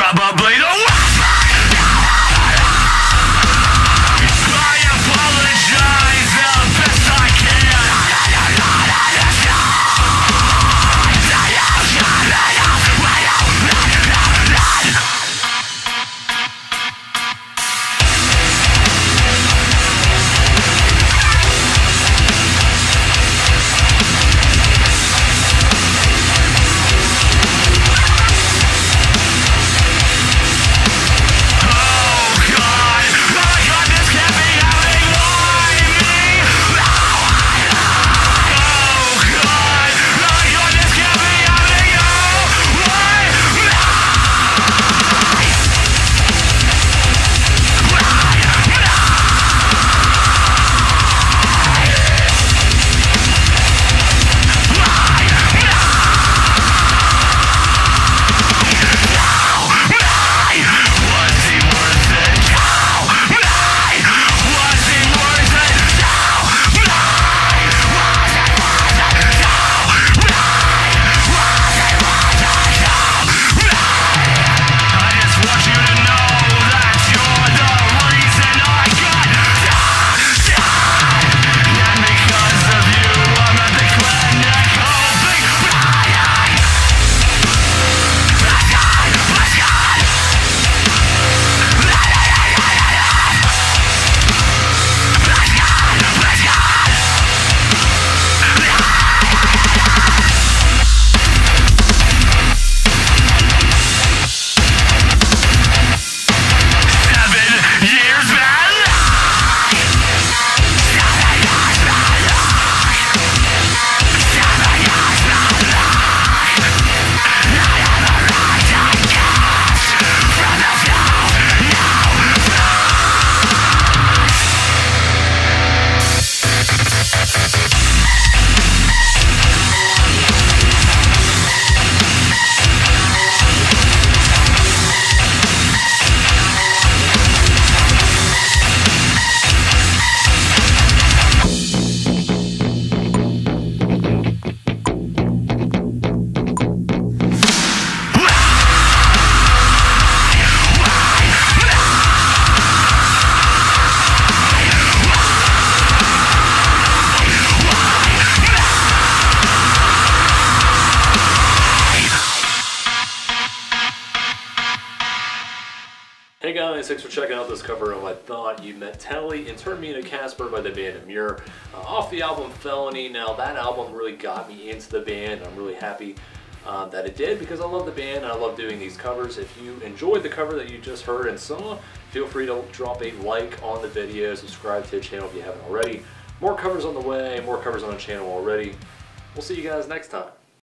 probably the worst. Oh, I Hey guys, thanks for checking out this cover of I Thought You Met Telly and Turned Me Into Casper by the band Emmure uh, off the album Felony. Now that album really got me into the band. I'm really happy uh, that it did because I love the band and I love doing these covers. If you enjoyed the cover that you just heard and saw, feel free to drop a like on the video, subscribe to the channel if you haven't already. More covers on the way, more covers on the channel already. We'll see you guys next time.